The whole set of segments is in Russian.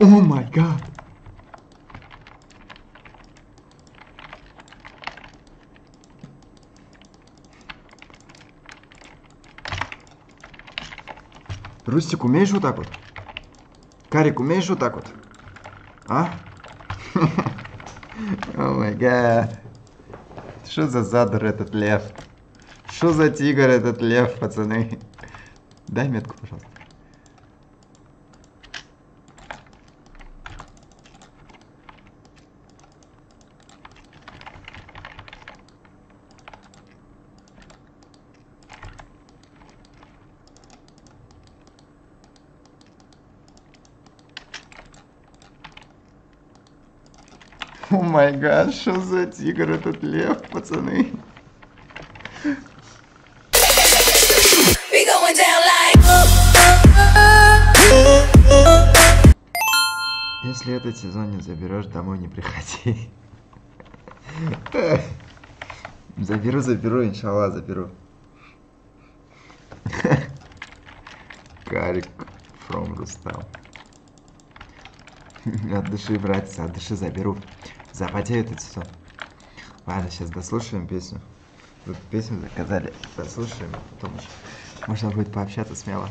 О май гад. Рустик, умеешь вот так вот? Карик, умеешь вот так вот? А? О май гад. Что за задор этот лев? Что за тигр этот лев, пацаны? Дай метку, гад, что за тигр этот лев, пацаны? Like. Если этот сезон не заберешь, домой не приходи. Заберу, заберу, иншалла, заберу. Карик from Рустам. От души, братец, от души заберу. Запотею этот сезон. Ладно, сейчас дослушаем песню. Тут песню заказали. Дослушаем, потом уже можно будет пообщаться смело.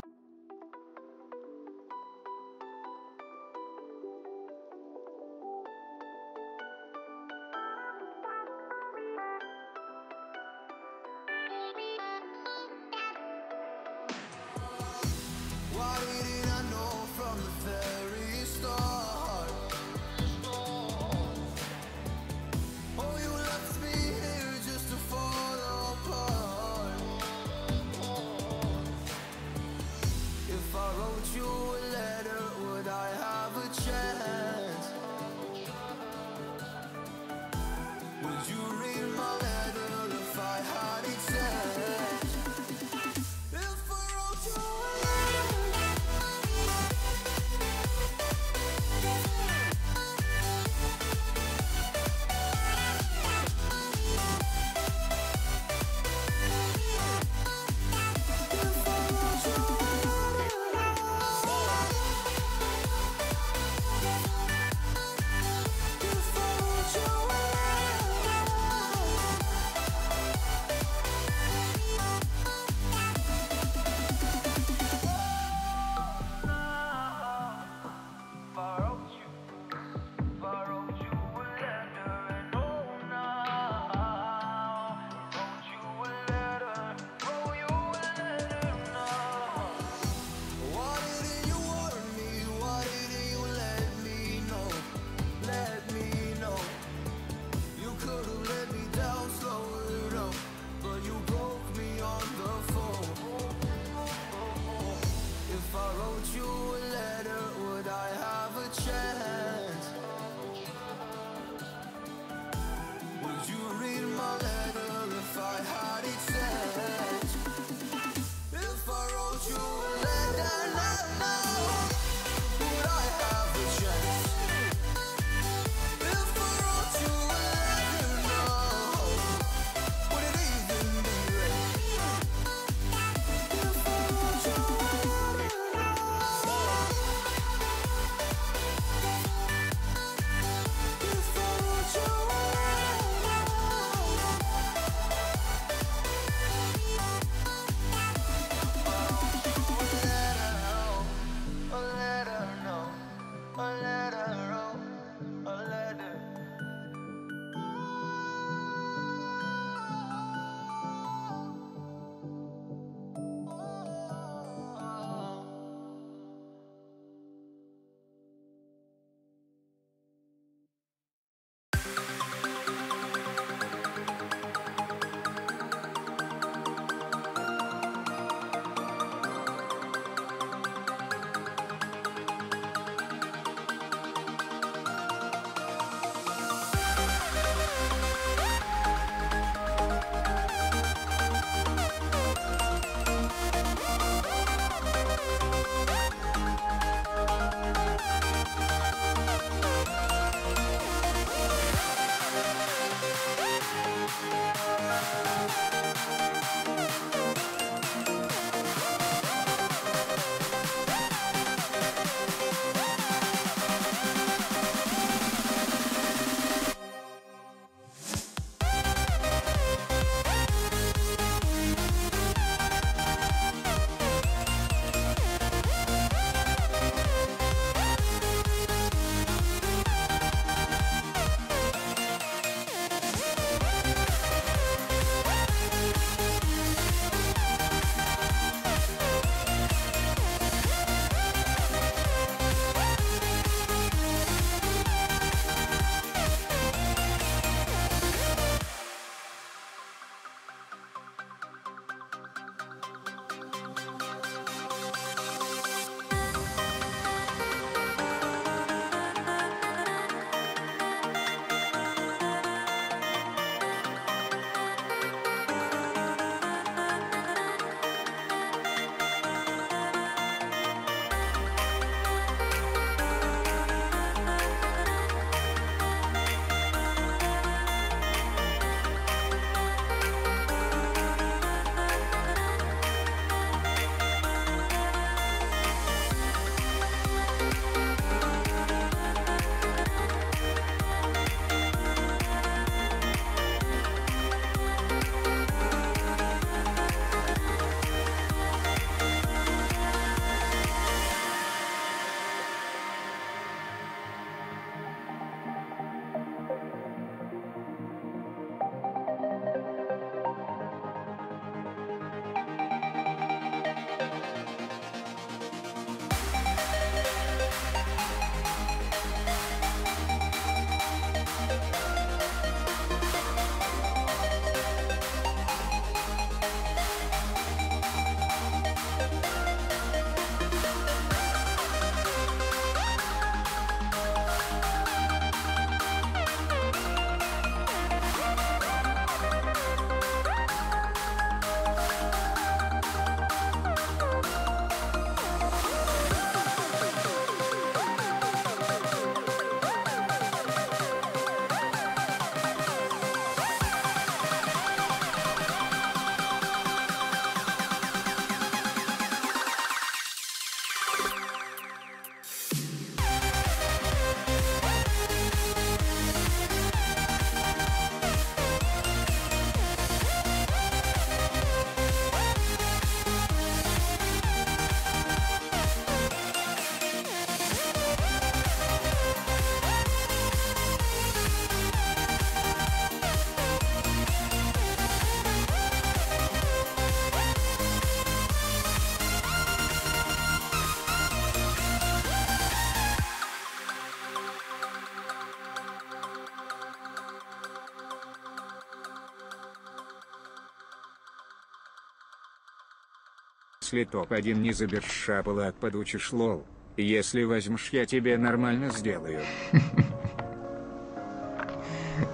Если топ-1 не заберешь шапалак, подучишь лол. Если возьмешь, я тебе нормально сделаю.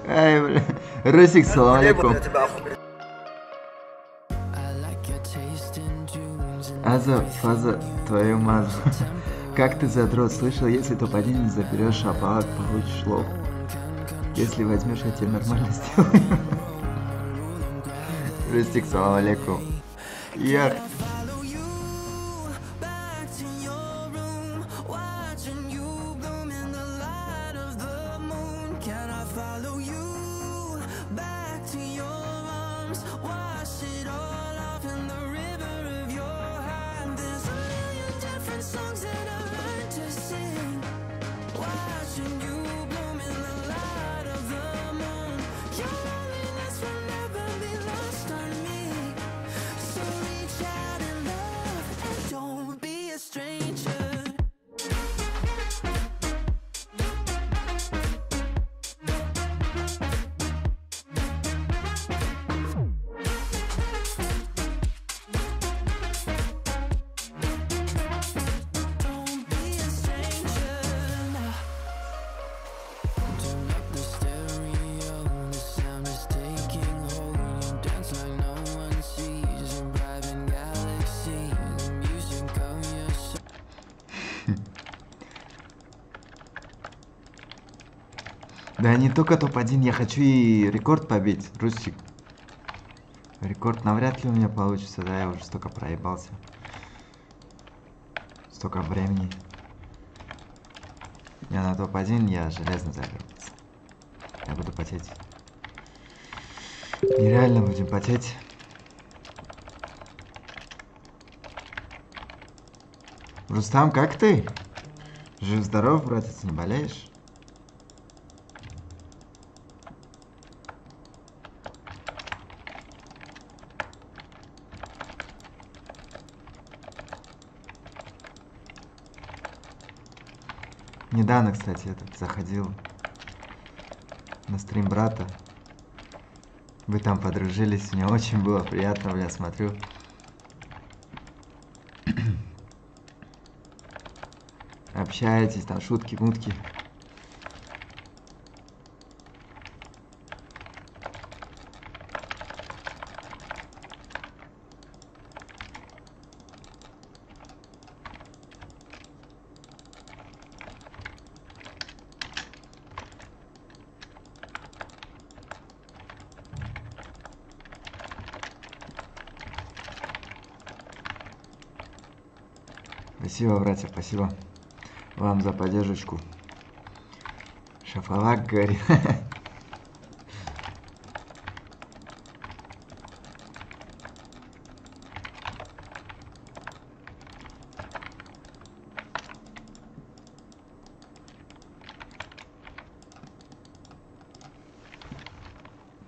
Ай, бля. Русик, салам алейкум. Аза, фаза, твою мазу. Как ты задрот, слышал, если топ-1 не заберешь шапалак, получишь лоб. Если возьмешь, я тебе нормально сделаю. Рустик, салам алейкум. Я... Да не только топ-1, я хочу и рекорд побить, Рустик. Рекорд навряд ли у меня получится, да, я уже столько проебался. Столько времени. Я на топ-1, я железно заберу. Я буду потеть. Нереально будем потеть. Рустам, как ты? Жив-здоров, братец, не болеешь? Недавно, кстати, этот заходил на стрим брата. Вы там подружились, мне очень было приятно, бля, смотрю. Общаетесь, там шутки, мутки. Спасибо, братья, спасибо вам за поддержку. Шафалак говорит.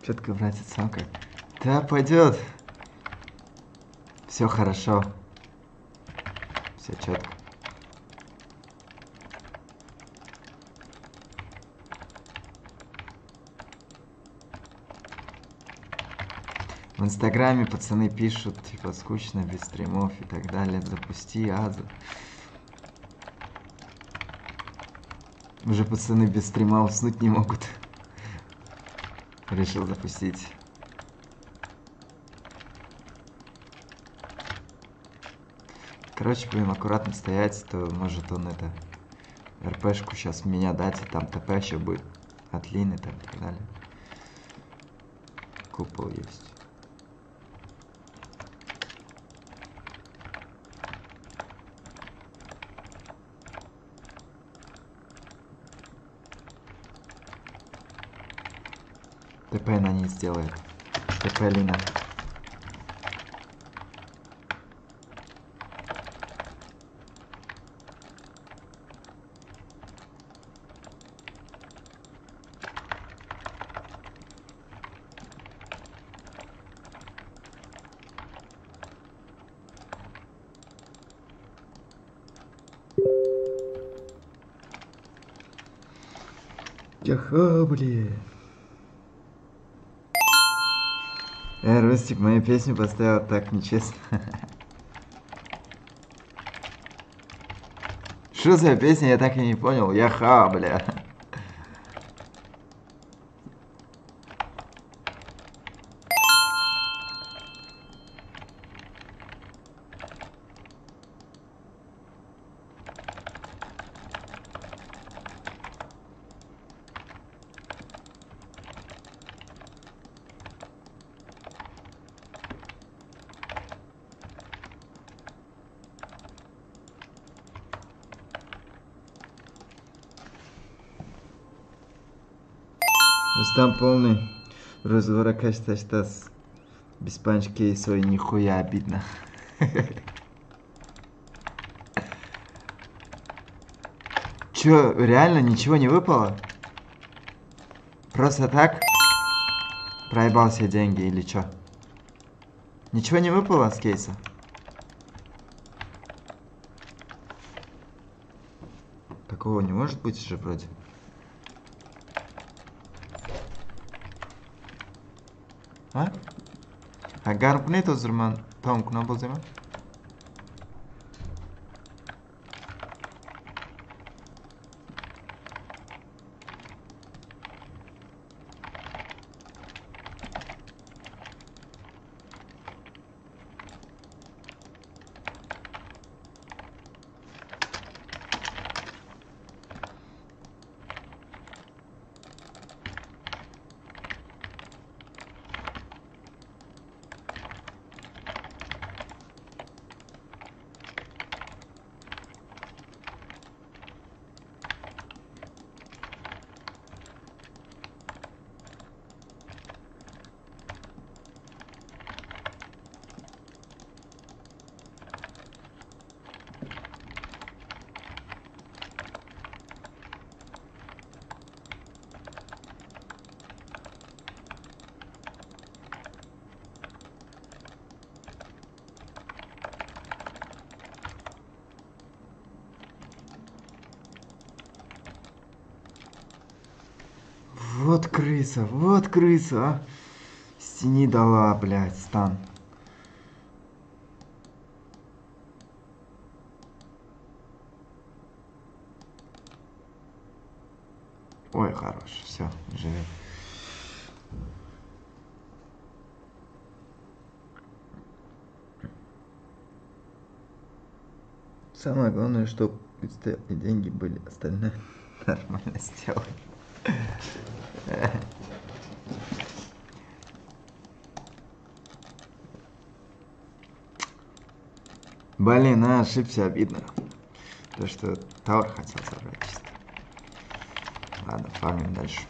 Четко, братец, сам как. Да, пойдет. Все хорошо. Все четко. В инстаграме пацаны пишут, типа, скучно, без стримов и так далее. Запусти Азу. Уже пацаны без стрима уснуть не могут. Решил запустить. Короче, будем аккуратно стоять, то может он это РПшку сейчас меня дать, и там ТП еще будет от Лины там и так далее. Купол есть. ТП на ней сделает. ТП Лина. Тихобли. Э, Рустик, мою песню поставил так нечестно. Что за песня, я так и не понял. Яха, бля. Разговора качества штас. Без панчки свой нихуя обидно. Чё, реально ничего не выпало? Просто так? Проебал все деньги или чё? Ничего не выпало с кейса? Такого не может быть же вроде. Ha? Ha, гарпнето зрман, тамку на бозема. Вот крыса, вот крыса, а. Стени дала, блядь, стан. Ой, хорош, все, живет. Самое главное, чтобы деньги были, остальное нормально сделай. Блин, а, ошибся, обидно. То, что Тауэр хотел забрать чисто. Ладно, фармим дальше.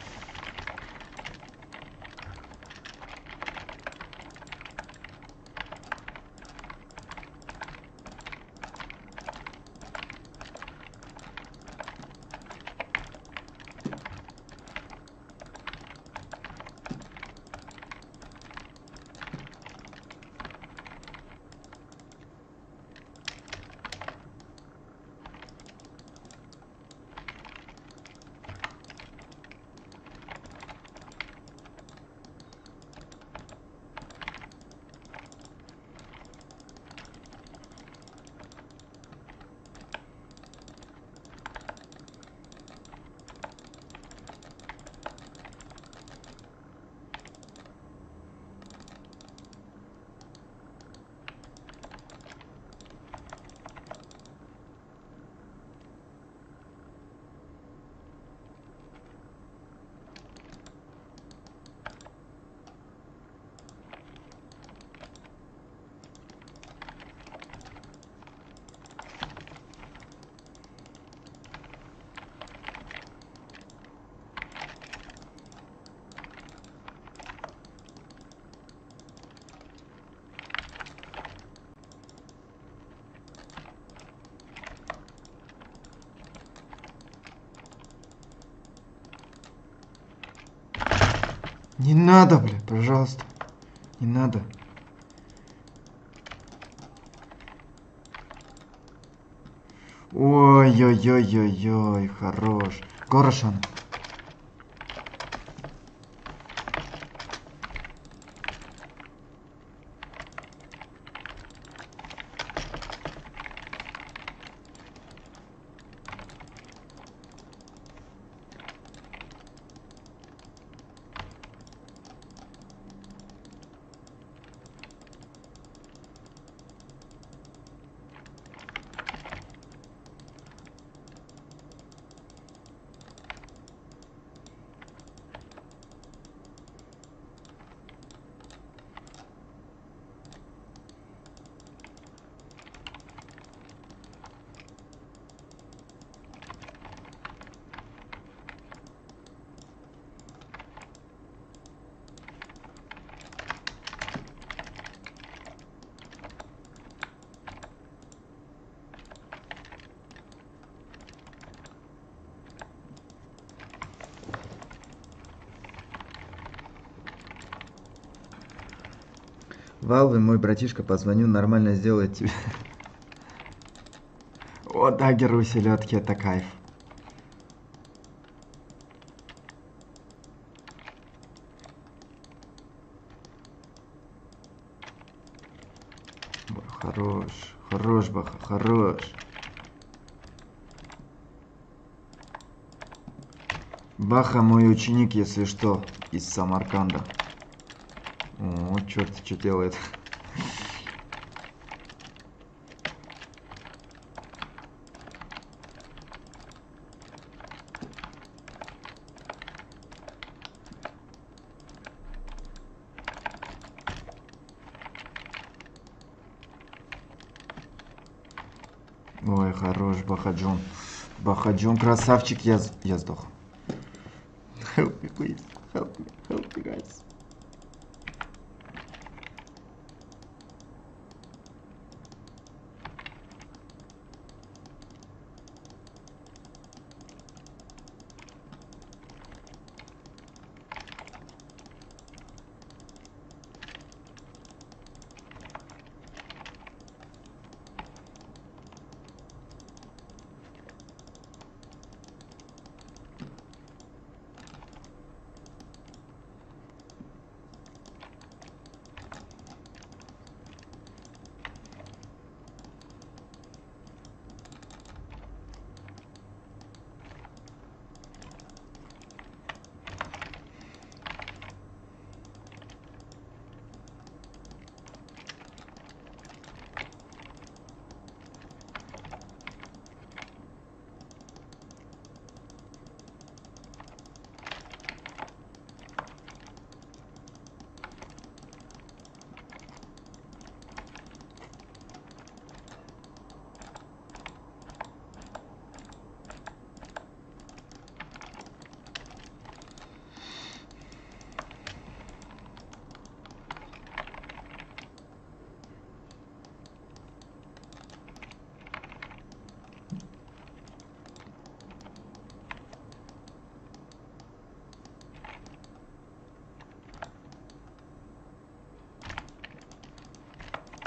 Не надо, бля, пожалуйста. Не надо. Ой-ой-ой-ой-ой, хорош. Горошан. Валвы, мой братишка, позвоню, нормально сделает тебе. О, дагер у селедки, это кайф. Хорош, хорош, Баха, хорош. Баха мой ученик, если что, из Самарканда. Черт, что делает? Ой, хорош, Бахаджон. Бахаджон, красавчик, я, я сдох. Help me, please.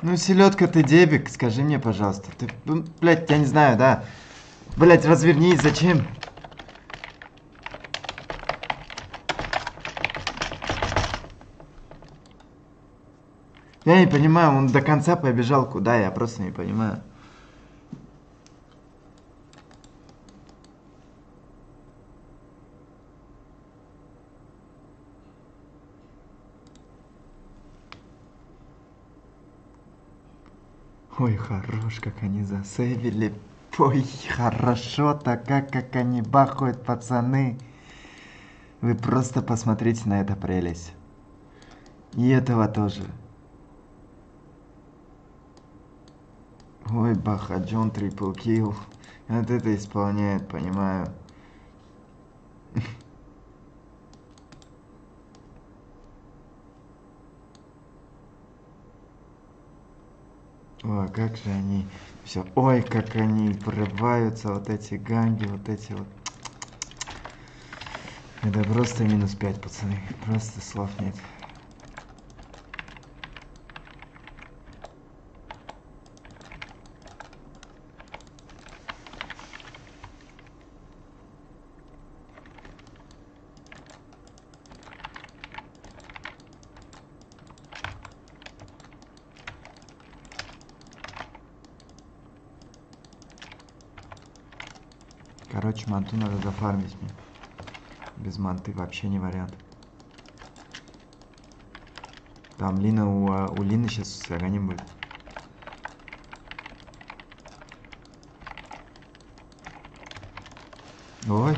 Ну, селедка, ты дебик, скажи мне, пожалуйста. Ты, ну, блядь, я не знаю, да. Блядь, развернись, зачем? Я не понимаю, он до конца побежал куда, я просто не понимаю. Ой, хорош, как они засейвили. Ой, хорошо-то, как, как они бахают, пацаны. Вы просто посмотрите на это прелесть. И этого тоже. Ой, Баха, Джон трипл килл. Вот это исполняет, понимаю. Ой, как же они все, ой, как они врываются, вот эти ганги, вот эти вот. Это просто минус 5, пацаны. Просто слов нет. Короче, манту надо зафармить мне. Без манты вообще не вариант. Там Лина у, а, у Лины сейчас агоним будет. Ой.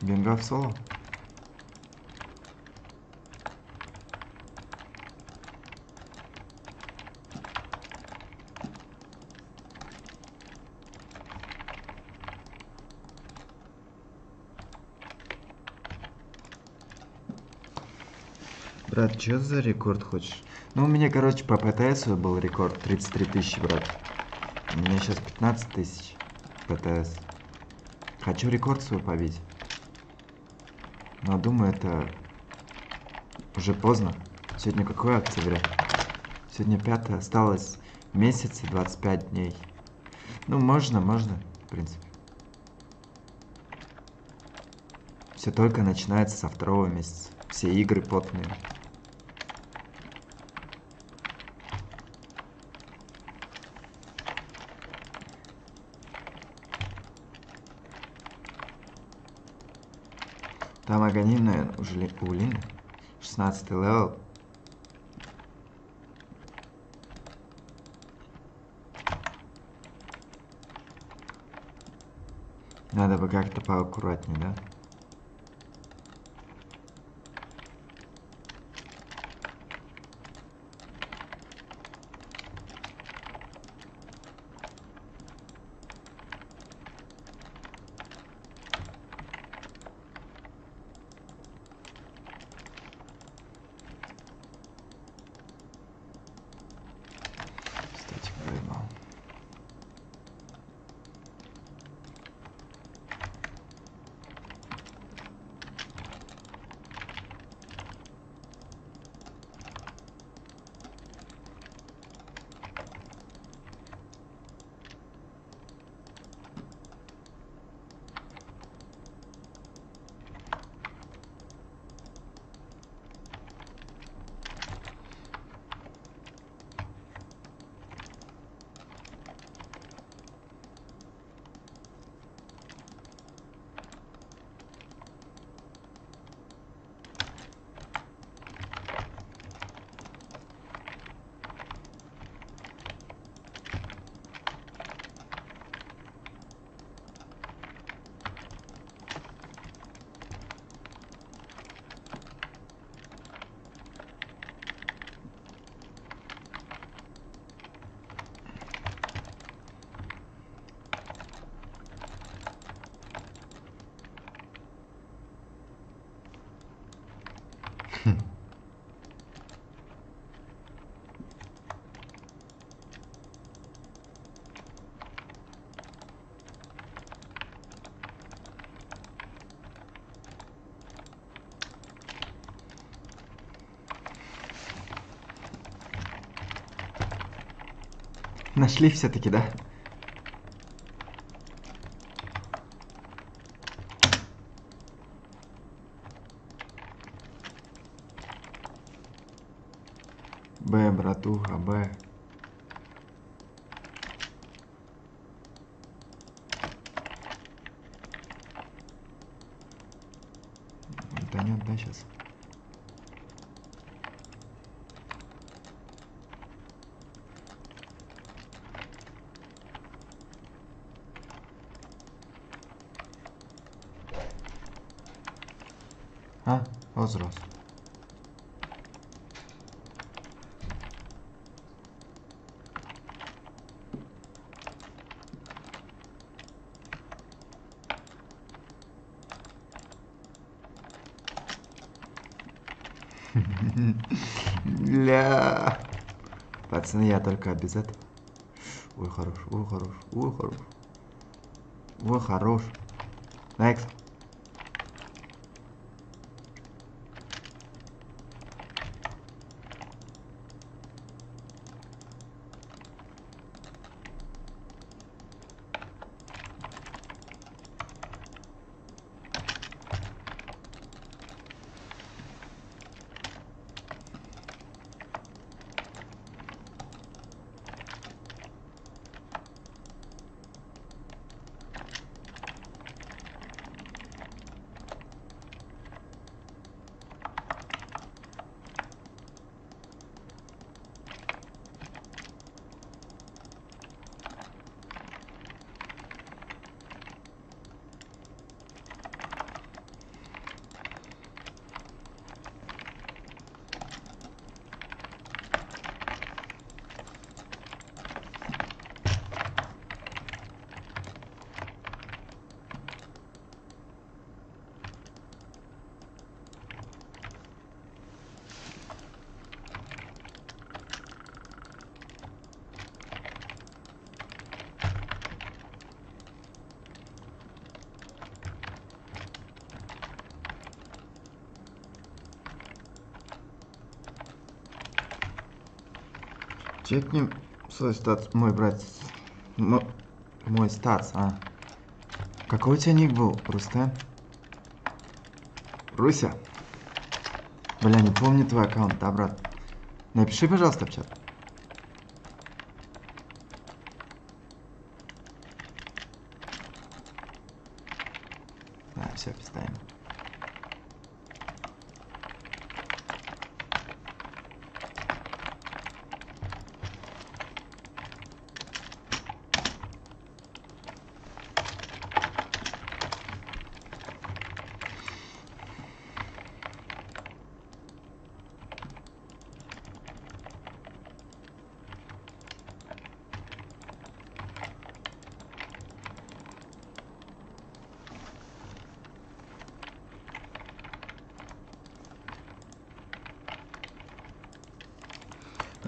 Бенга соло. Брат, что за рекорд хочешь? Ну, у меня, короче, по ПТС был рекорд 33 тысячи, брат. У меня сейчас 15 тысяч ПТС. Хочу рекорд свой побить. Но думаю, это уже поздно. Сегодня какое октября? Сегодня 5 осталось месяц и 25 дней. Ну, можно, можно, в принципе. Все только начинается со второго месяца. Все игры потные. Там Жили- у Лины. 16 level. Надо бы как-то поаккуратнее, да? Нашли все-таки, да? Б, братуха, Б. Утонет, да, сейчас? Возрос. Ля. Пацаны, я только без этого. Ой, хорош, ой, хорош, ой, хорош. Ой, хорош. Next. Чекни свой статус, мой брат. Мо- Мой статус, а. Какой у тебя ник был, Рустем? Руся? Бля, не помню твой аккаунт, да, брат? Напиши, пожалуйста, в чат.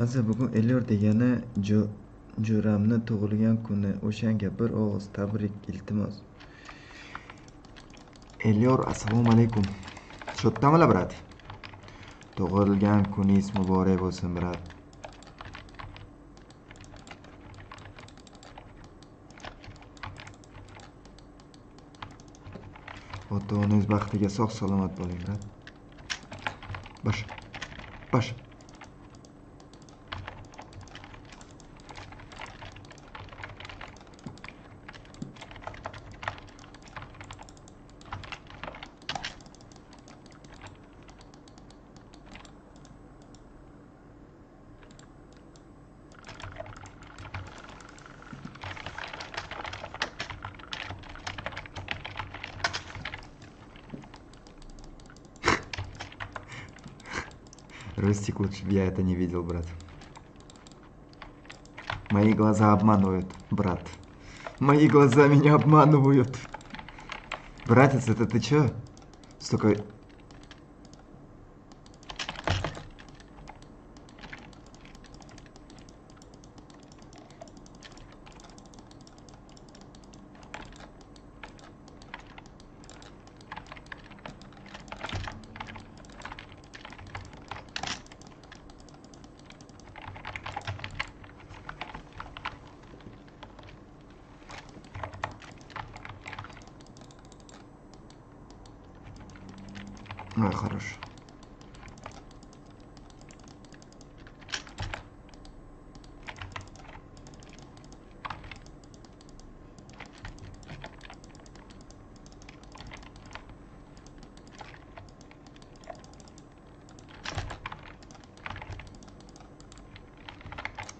Aza bugun elyor degani jo'ramni tug'ilgan kuni o'shanga bir og'iz tabrik iltimos. Elyor assalomu alaykum. Shoddanmilar brat tug'ilgan kuningiz muborak bo'lsin brat ota onangiz baxtiga sog' salomat bo'ling brat bosh bosh. Ростик, лучше бы я это не видел, брат. Мои глаза обманывают, брат. Мои глаза меня обманывают. Братец, это ты чё? Столько... Ой, хорош.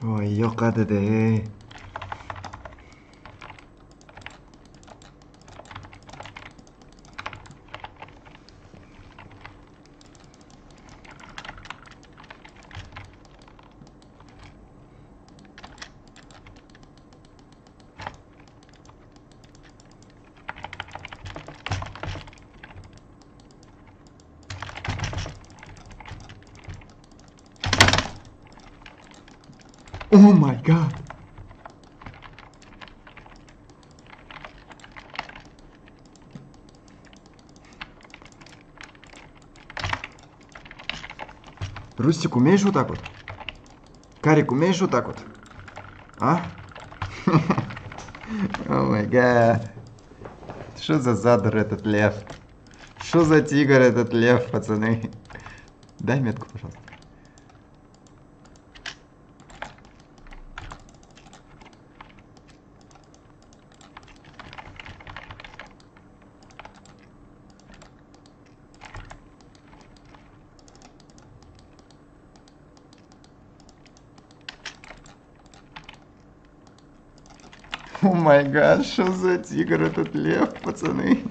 Ой, yoqadi-da. ey. Oh my god. Рустик, умеешь вот так вот? Карик, умеешь вот так вот? А? О май. Что за задор этот лев? Что за тигр этот лев, пацаны? Дай метку, пожалуйста. О май гад, что за тигр этот лев, пацаны?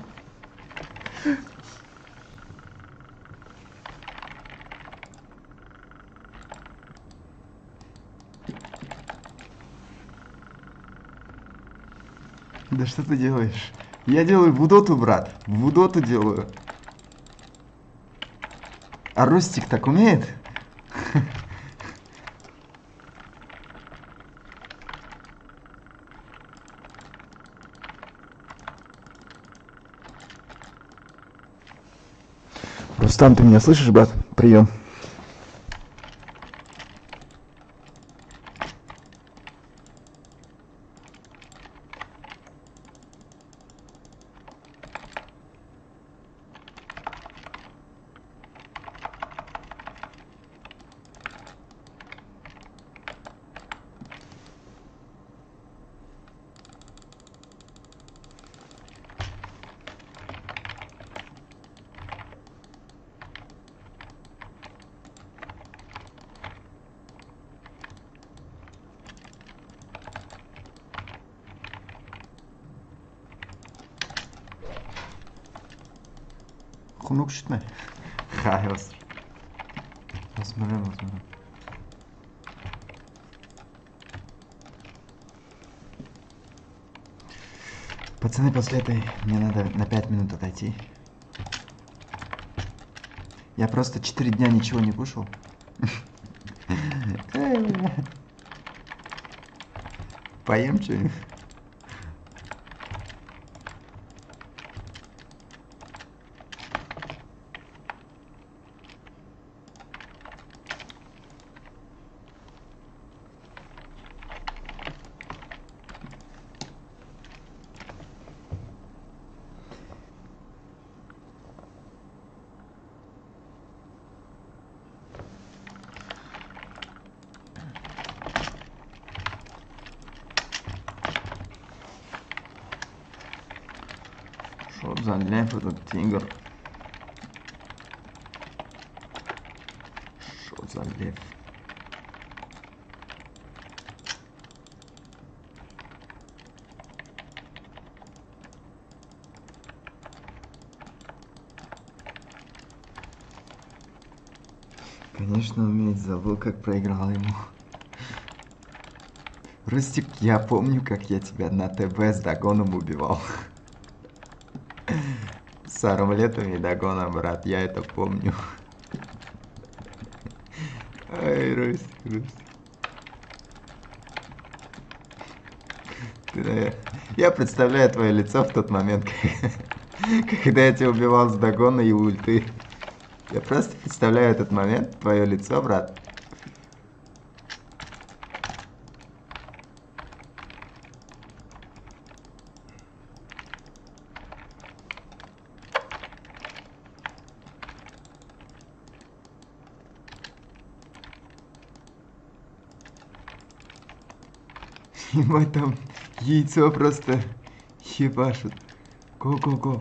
Да что ты делаешь? Я делаю вудоту, брат. Вудоту делаю. А Ростик так умеет? Рустам, ты меня слышишь, брат? Прием. Хунук шүтме. Хай бас. Возможно, возможно. Пацаны, после этой мне надо на 5 минут отойти. Я просто 4 дня ничего не кушал. Поем что-нибудь. Что за этот тигр? Что за лев? Конечно, уметь, забыл, как проиграл ему. Рустик, я помню, как я тебя на ТБ с догоном убивал. С армлетом и догоном, брат, я это помню. Ай, Рустик. Ты, наверное- Я представляю твое лицо в тот момент, когда я тебя убивал с догона и ульты. Я просто представляю этот момент, твое лицо, брат. Ебать там яйцо просто ебашут. Го-го-го.